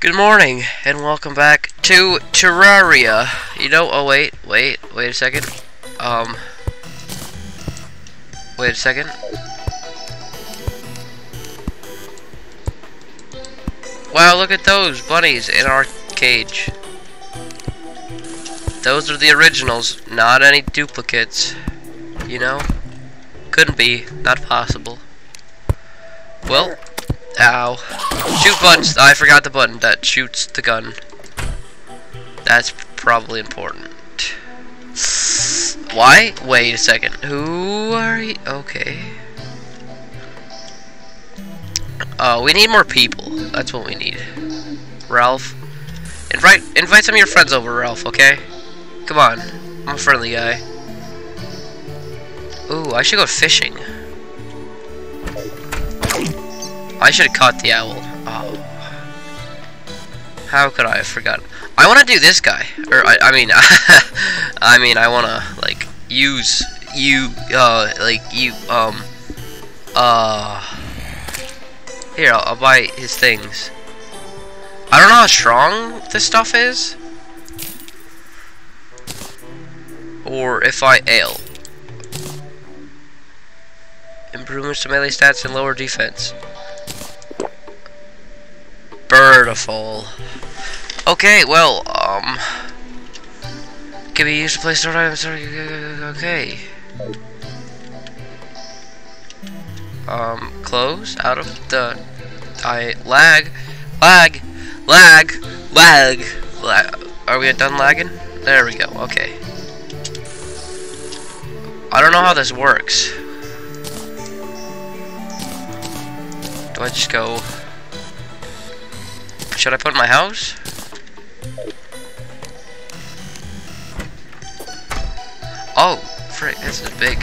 Good morning, and welcome back to Terraria. You know, oh wait, wait, wait a second. Um, wait a second. Wow, look at those bunnies in our cage. Those are the originals, not any duplicates. You know? Couldn't be, not possible. Well, ow. Shoot buttons. I forgot the button that shoots the gun. That's probably important. Why? Wait a second. Who are you? Okay. Uh, we need more people. That's what we need. Ralph. Invite invite some of your friends over, Ralph, okay? Come on. I'm a friendly guy. Ooh, I should go fishing. I should have caught the owl. Oh. How could I have forgotten? I want to do this guy. Or, I, I mean, I mean, I want to, like, use you, uh, like, you, um, uh, here, I'll, I'll buy his things. I don't know how strong this stuff is. Or if I ale. Improvements to melee stats and lower defense. Birdiful. Okay, well, um... Can be used to place stored items. Okay. Um, close out of the... I... Lag. Lag. Lag. Lag. Lag. Are we done lagging? There we go. Okay. I don't know how this works. Do I just go... Should I put my house? Oh, frick, this is big.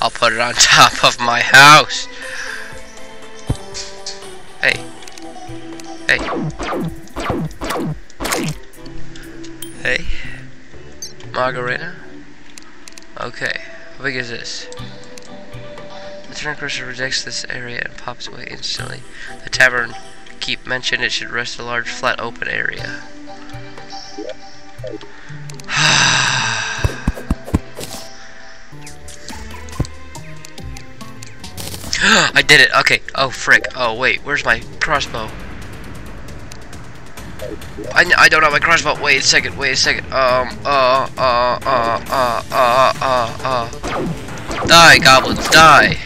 I'll put it on top of my house. Hey. Hey. Hey. Margarita? Okay. How big is this? The turn cursor rejects this area and pops away instantly. The tavern keep mentioned it should rest a large flat open area. I did it. Okay. Oh, frick. Oh, wait. Where's my crossbow? I, I don't have my crossbow. Wait a second. Wait a second. Um. Uh. Uh. Uh. Uh. Uh. Uh. uh. Die, goblins. Die.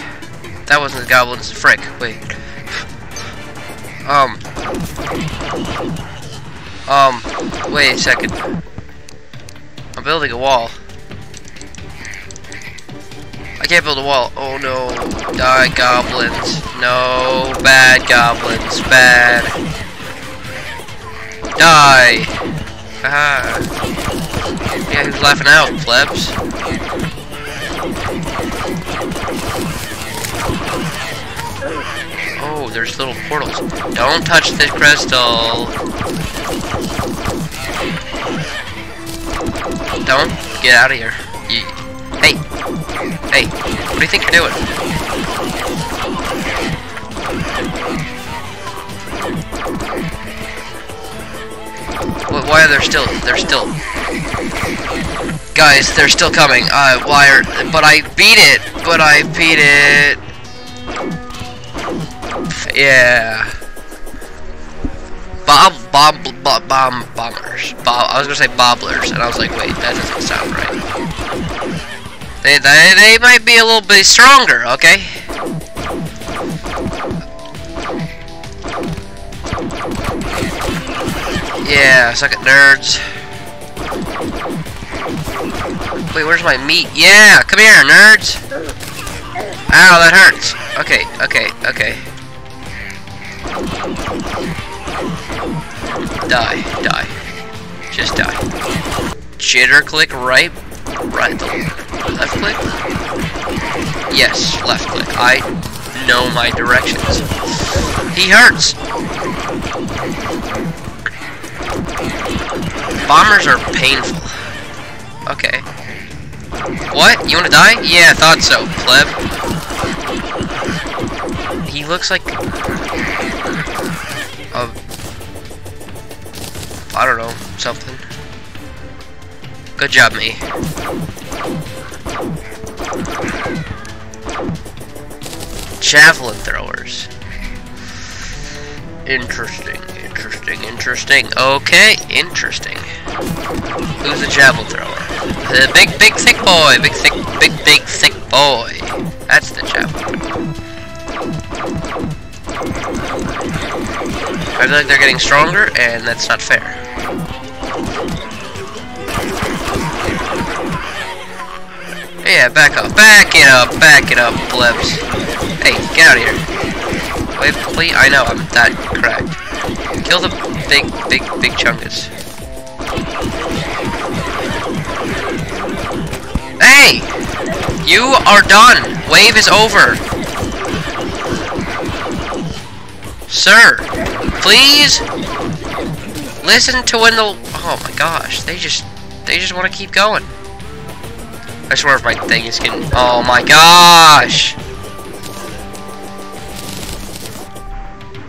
That wasn't the goblins. Frick. Wait. Um. Um. Wait a second. I'm building a wall. I can't build a wall. Oh no. Die, goblins. No. Bad goblins. Bad. Die. Ah. Yeah, who's laughing out, plebs? Oh, there's little portals. Don't touch the crystal. Don't. Get out of here. You, hey. Hey. What do you think you're doing? What, why are there still... They're still... Guys, they're still coming. Uh, why are... But I beat it! But I beat it! Yeah. Bob, bob, bob, bomb, bombers. Bob, I was gonna say bobblers, and I was like, wait, that doesn't sound right. They, they, they might be a little bit stronger, okay? Yeah, suck it, nerds. Wait, where's my meat? Yeah, come here, nerds. Ow, that hurts. Okay, okay, okay. Die, die. Just die. Jitter click right, right, left click? Yes, left click. I know my directions. He hurts! Bombers are painful. Okay. What? You wanna die? Yeah, I thought so, pleb. He looks like I don't know, something. Good job, me. Javelin throwers. Interesting, interesting, interesting. Okay, interesting. Who's a javelin thrower? The big, big, thick boy. Big, thick, big, big, thick boy. That's the javelin I feel like they're getting stronger, and that's not fair. Yeah, back up. Back it up. Back it up, plebs. Hey, get out of here. Wait, please. I know, I'm that correct. Kill the big, big, big chungus. Hey! You are done! Wave is over! Sir! Please! Listen to when the... Oh my gosh, they just... They just want to keep going. I swear if my thing is getting... Oh my gosh!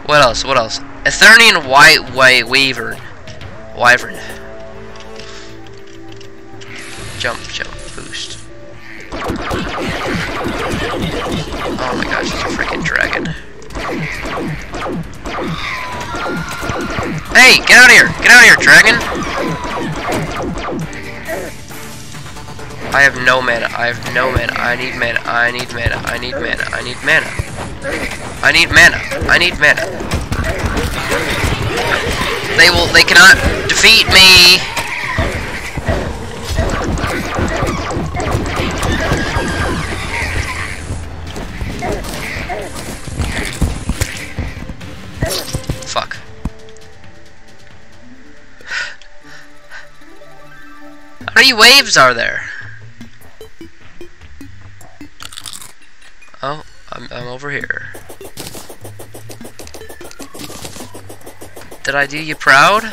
What else? What else? Etherian White White Weaver. Wyvern. Jump, jump, boost. Oh my gosh, it's a freaking dragon. Hey, get out of here! Get out of here, dragon! I have no mana. I have no mana. I need mana. I need mana. I need mana. I need mana. I need mana. I need mana. They will. They cannot defeat me. Are there? Oh, I'm, I'm over here. Did I do you proud?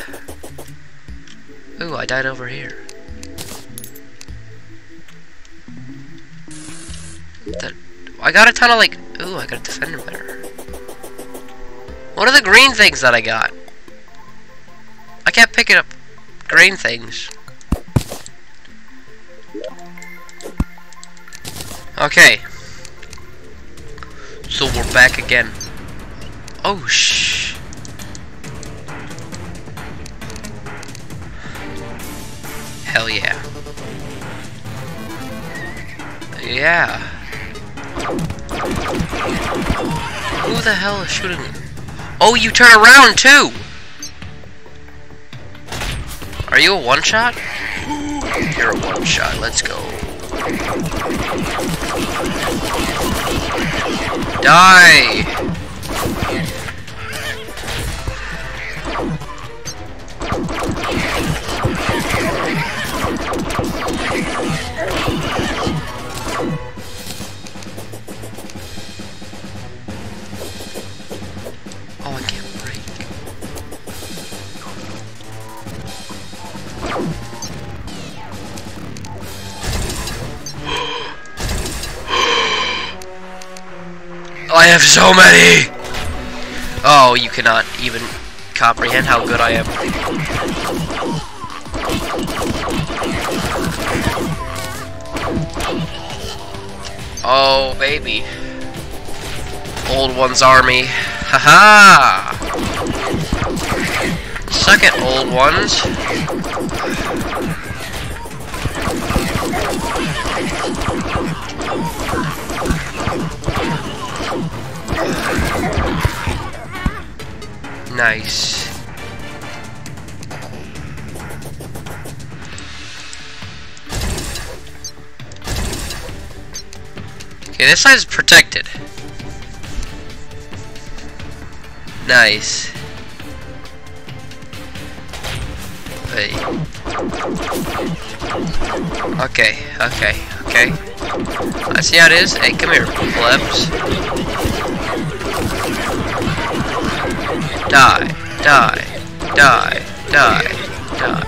Ooh, I died over here. That, I got a ton of like, ooh, I got a defender better. What are the green things that I got? I kept picking up green things. Okay, so we're back again. Oh, shh. Hell yeah. Yeah. Who the hell is shooting? Oh, you turn around too! Are you a one-shot? You're a one-shot, let's go. Die! Oh, I can't breathe. I have so many! Oh, you cannot even comprehend how good I am. Oh, baby. Old One's army. Haha! -ha! Suck it, Old Ones. Nice. Okay, this side is protected. Nice. Hey. Okay, okay, okay. I see how it is. Hey, come here, plebs. Die, die, die, die, die.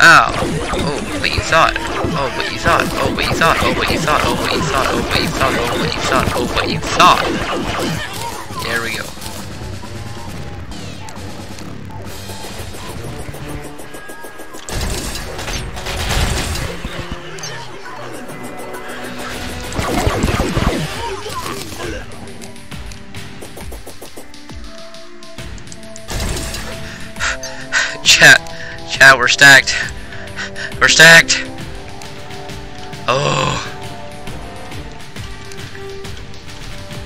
Ow. Oh, but you thought. Oh, but you thought. Oh, but you thought. Oh, but you thought. Oh, but you thought. Oh, but you thought. Oh, but you thought. Oh, but you thought. There Chat. Chat, we're stacked. We're stacked. Oh.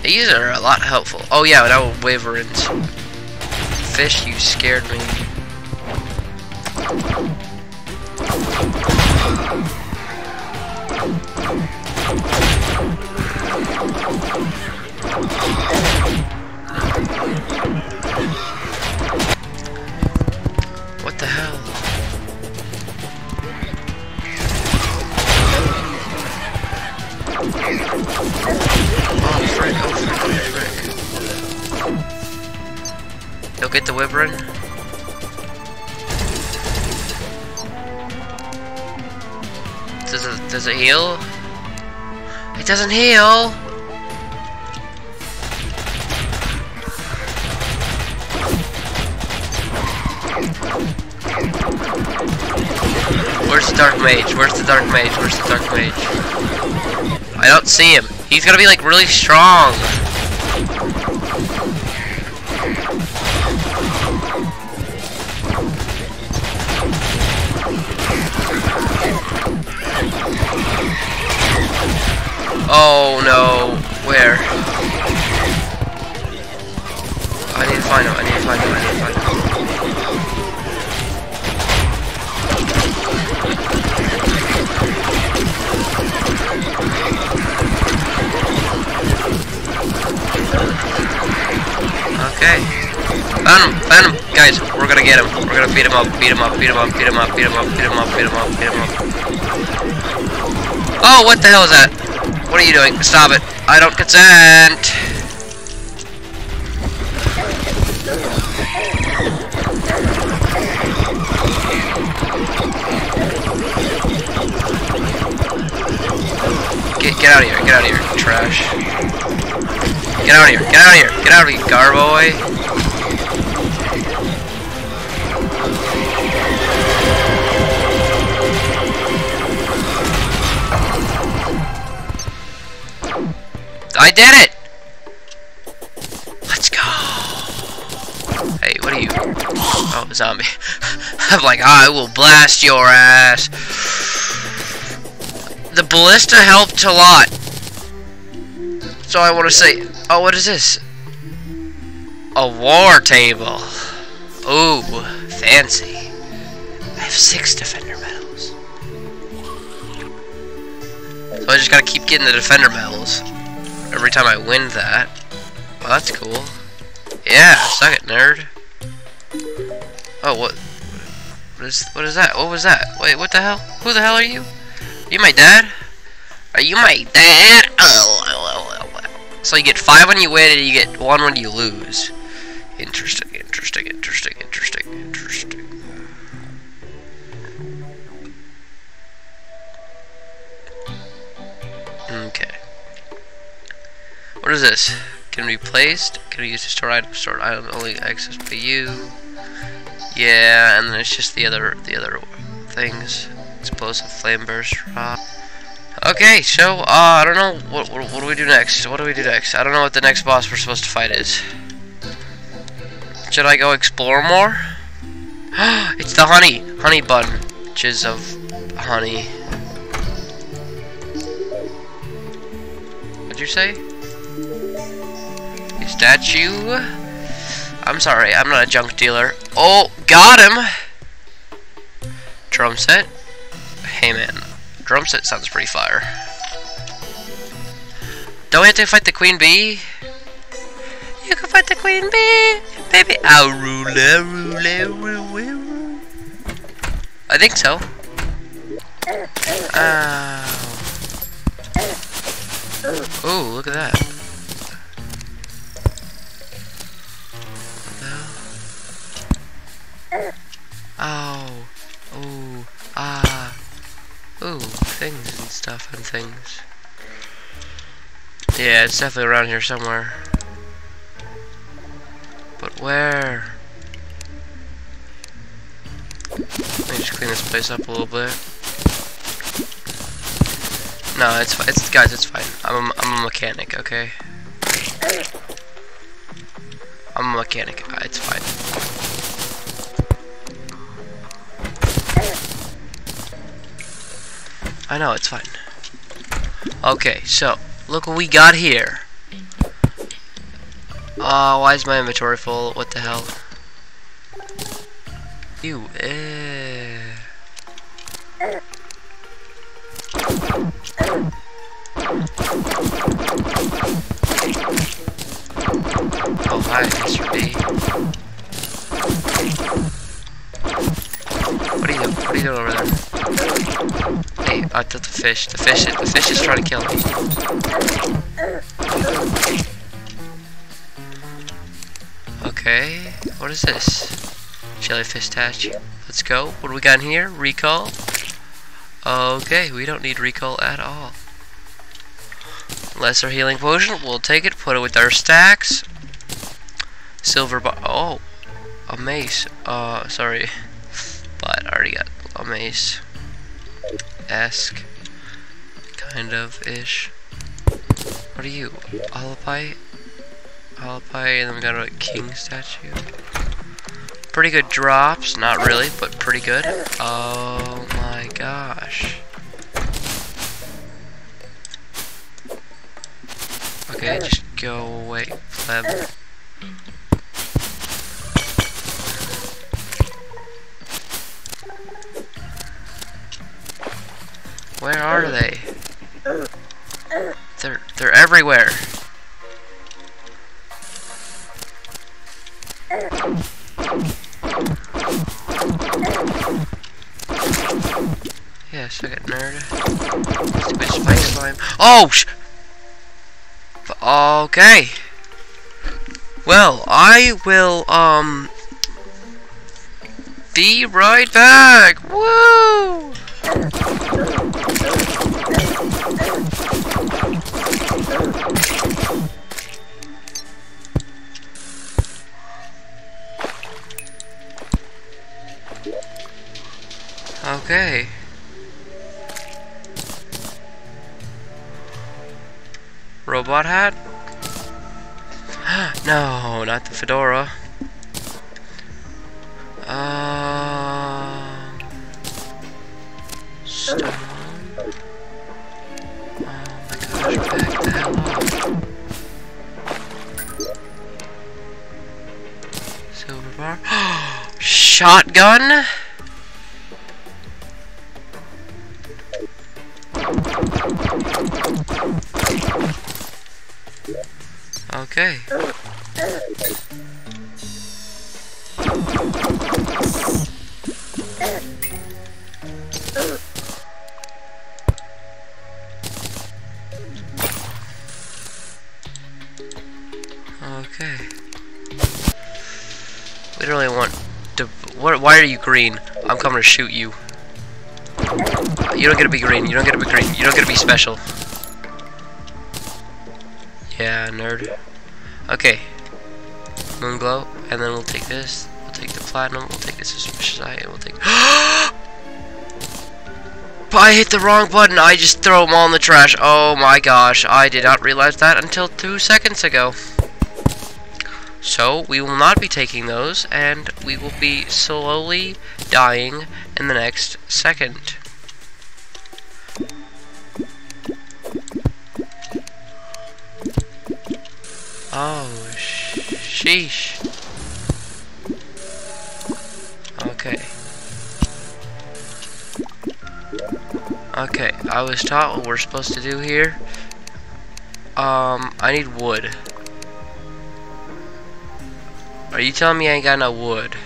These are a lot helpful. Oh yeah, that was wyverns. Fish, you scared me. Wyvern? Does it, does it heal? It doesn't heal! Where's the dark mage? Where's the dark mage? Where's the dark mage? I don't see him. He's gonna be like really strong. Oh no, where? I need to find him, I need to find him, I need to find him. Okay. Found him, found him. Guys, we're gonna get him. We're gonna beat him up, beat him up, beat him up, beat him up, beat him up, beat him up, beat him up, beat him up. Oh, what the hell is that? What are you doing? Stop it. I don't consent. Get, out of here, get out of here, trash. Get out of here, get out of here, get out of here, garboy. I did it! Let's go! Hey, what are you? Oh, zombie. I'm like, I will blast your ass. The ballista helped a lot. So I want to say, oh, what is this? A war table. Ooh, fancy. I have six defender medals. So I just gotta keep getting the defender medals every time I win that. Well, that's cool. Yeah, suck it, nerd. Oh, what? What is, what is that? What was that? Wait, what the hell? Who the hell are you? You my dad? Are you my dad? Oh. So you get five when you win, and you get one when you lose. Interesting, interesting, interesting, interesting, interesting. Okay. What is this? Can be placed? Can be used to store items? Stored item only access by you. Yeah, and then it's just the other the other things. Explosive flame burst drop. Okay, so uh, I don't know what, what what do we do next? What do we do next? I don't know what the next boss we're supposed to fight is. Should I go explore more? it's the honey honey bunches of honey. What'd you say? Statue? I'm sorry, I'm not a junk dealer. Oh, got him! Drum set? Hey man, drum set sounds pretty fire. Don't we have to fight the queen bee? You can fight the queen bee, baby. I'll rule, rule, rule. I think so. Ooh, look at that. Ow. Ooh. Ah. Ooh, things and stuff and things. Yeah, it's definitely around here somewhere. But where? Let me just clean this place up a little bit. No, it's fine. It's guys, it's fine. I'm a, I'm a mechanic, okay? I'm a mechanic. Uh, It's fine. I know, it's fine. Okay, so, look what we got here. Uh, why is my inventory full? What the hell? You, eh. Oh, hi, Mr. B. What are you doing? What are you doing over there? I thought the fish. The fish. is The fish is trying to kill me. Okay, what is this? Jellyfish statue. Let's go. What do we got in here? Recall. Okay, we don't need recall at all. Lesser healing potion. We'll take it. Put it with our stacks. Silver bar. Oh, a mace. Uh, sorry, but I already got a mace. Esque, kind of ish. What are you? Alapite? Alapite, and then we got a king statue. Pretty good drops, not really, but pretty good. Oh my gosh. Okay, just go away, pleb. Where are they? They're they're everywhere. Yeah, suck it, nerd. Stupid spider slime. Oh! Sh okay. Well, I will, um, be right back. Woo! Okay. Robot hat? no, not the fedora. Um, stone. Oh my gosh, back hell off. Silver bar. Shotgun? Okay. Okay. We don't really want to. What? Why are you green? I'm coming to shoot you. You don't get to be green. You don't get to be green. You don't get to be special. And then we'll take this. We'll take the platinum. We'll take this suspicious eye, and we'll take. but I hit the wrong button. I just throw them all in the trash. Oh my gosh! I did not realize that until two seconds ago. So we will not be taking those, and we will be slowly dying in the next second. Oh, sheesh. Okay. Okay, I was taught what we're supposed to do here. Um, I need wood. Are you telling me I ain't got no wood?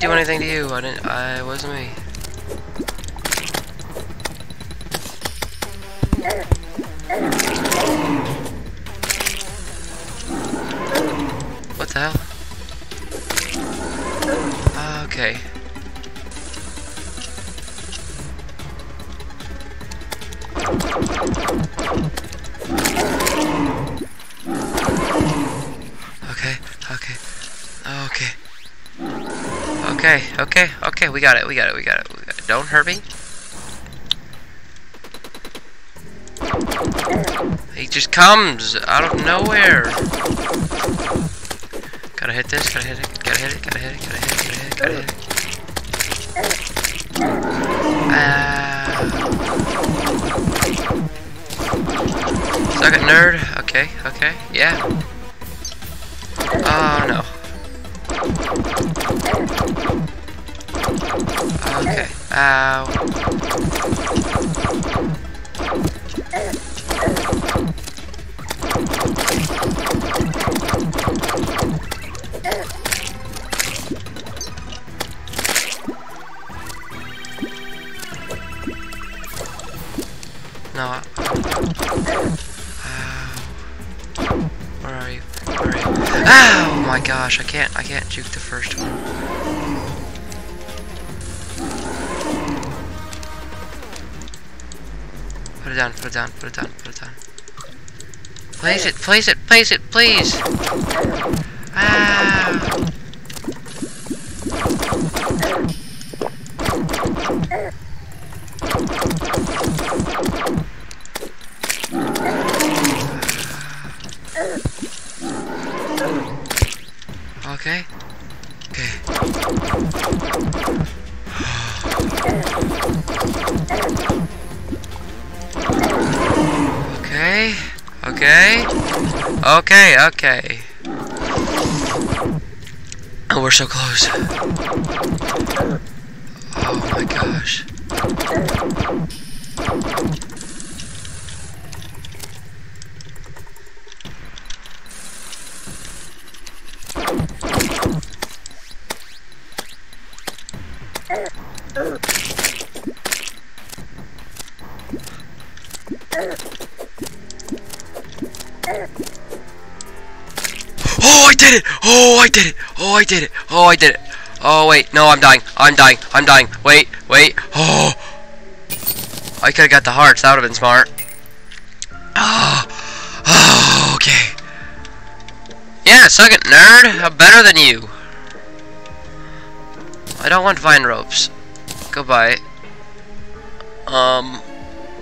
Do anything to you. I didn't. I wasn't me. Okay, okay, okay, we got it, we got it, we got it. We got it. Don't hurt me. He just comes out of nowhere. Gotta hit this, gotta hit it, gotta hit it, gotta hit it, gotta hit it, gotta hit it, gotta hit it. Ah. Suck it, nerd. Okay, okay, yeah. Oh, no. Okay. Ow. No. Where are you? Oh my gosh, I can't I can't juke the first one. Down, it down, it down, it down. Place it, place it, place it, please! Okay, okay. Oh, we're so close. Oh my gosh. Did it! Oh, I did it! Oh, I did it! Oh, I did it! Oh, wait. No, I'm dying. I'm dying. I'm dying. Wait, wait. Oh! I could have got the hearts. That would have been smart. Oh. oh, okay. Yeah, suck it, nerd. I'm better than you. I don't want vine ropes. Goodbye. Um,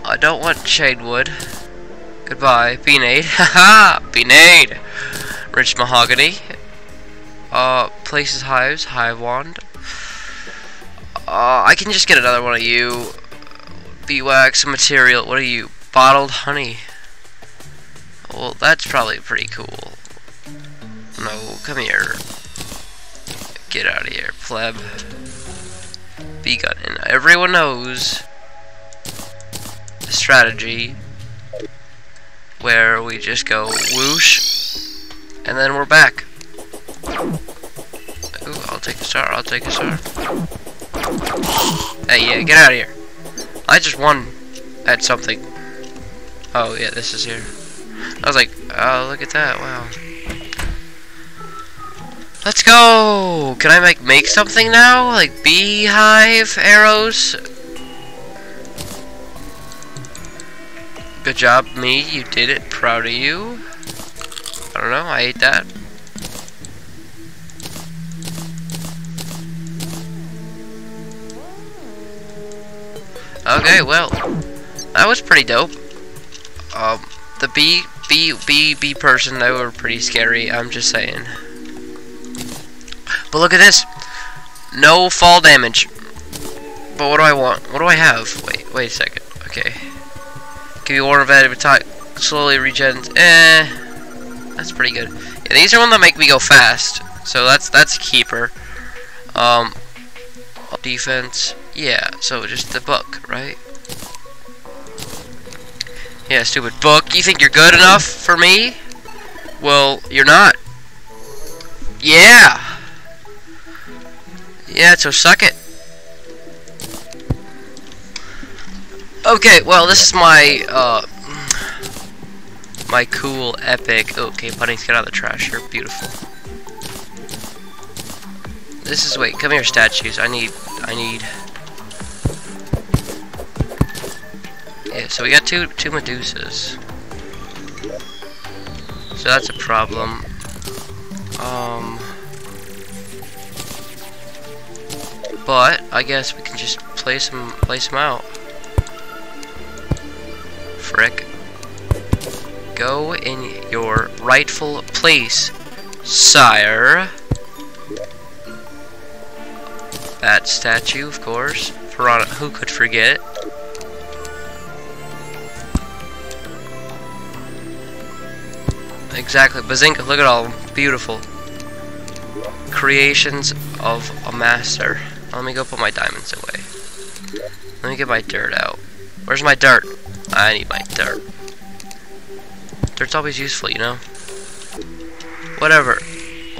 I don't want shade wood. Goodbye. Beenade. Haha! Beenade! Rich mahogany. Uh, places hives. Hive wand. Uh, I can just get another one of you. Beeswax material. What are you? Bottled honey. Well, that's probably pretty cool. No, come here. Get out of here, pleb. Bee gun. And everyone knows the strategy where we just go whoosh and then we're back. Ooh, I'll take a star, I'll take a star. Hey, yeah, get out of here. I just won at something. Oh, yeah, this is here. I was like, oh, look at that, wow. Let's go! Can I make, make something now? Like beehive arrows? Good job, me. You did it. Proud of you. Don't know. I ate that. Okay, well, that was pretty dope. Um, the bee, bee, bee, bee person, they were pretty scary. I'm just saying. But look at this. No fall damage. But what do I want? What do I have? Wait, wait a second. Okay. Give you one of attack. Slowly regens. Eh. That's pretty good. Yeah, these are one that make me go fast. So that's that's a keeper. Um defense. Yeah, so just the book, right? Yeah, stupid book. You think you're good enough for me? Well, you're not. Yeah. Yeah, so suck it. Okay, well, this is my, uh, my cool, epic, okay, bunnies, get out of the trash, you're beautiful. This is, wait, come here, statues, I need, I need, yeah, so we got two, two Medusas. So that's a problem. Um, But I guess we can just place him place him out. Frick. Go in your rightful place, sire. That statue, of course. Piranha, who could forget? Exactly, Bazinga, look at all. Beautiful. Creations of a master. Let me go put my diamonds away. Let me get my dirt out. Where's my dirt? I need my dirt. Dirt's always useful, you know? Whatever.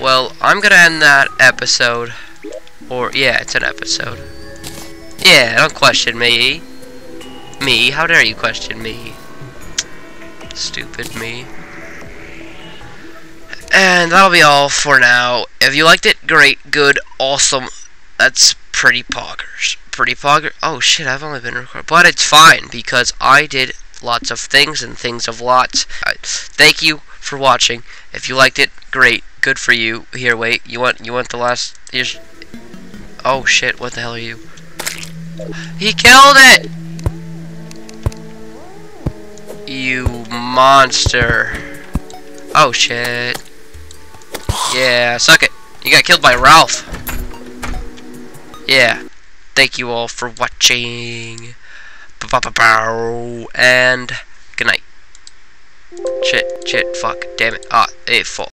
Well, I'm gonna end that episode. Or, yeah, it's an episode. Yeah, don't question me. Me? How dare you question me? Stupid me. And that'll be all for now. If you liked it, great, good, awesome. That's pretty poggers. Pretty pogger. Oh shit, I've only been recording. But it's fine because I did lots of things and things of lots. thank you for watching. If you liked it, great, good for you. Here, wait. You want you want the last? Here's. Oh shit! What the hell are you? He killed it! You monster. Oh shit. Yeah, suck it. You got killed by Ralph. Yeah. Thank you all for watching. And good night. Shit, shit, fuck, damn it. Ah, it fall.